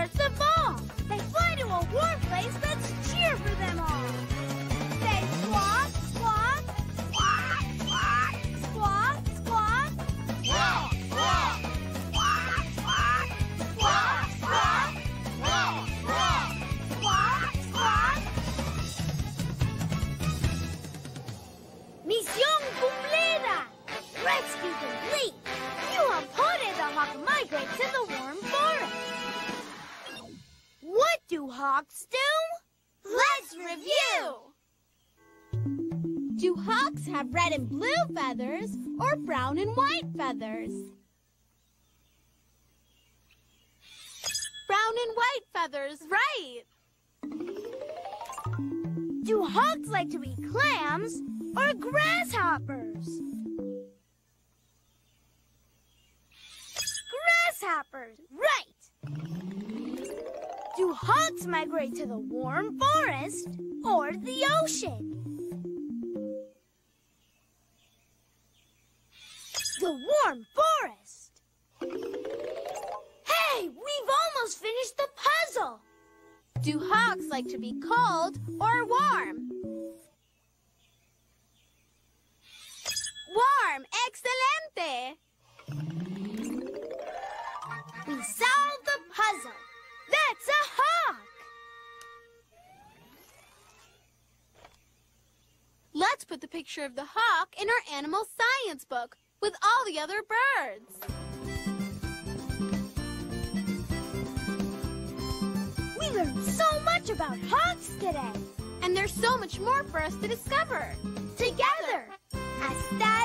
Where's the ball? They fly to a warp hawks do? Let's review! Do hawks have red and blue feathers or brown and white feathers? Brown and white feathers, right. Do hawks like to eat clams or grasshoppers? Grasshoppers, right. Do hawks migrate to the warm forest or the ocean? The warm forest. Hey, we've almost finished the puzzle. Do hawks like to be cold or warm? Warm, excelente! Let's put the picture of the hawk in our animal science book with all the other birds. We learned so much about hawks today. And there's so much more for us to discover. Together. Amigos.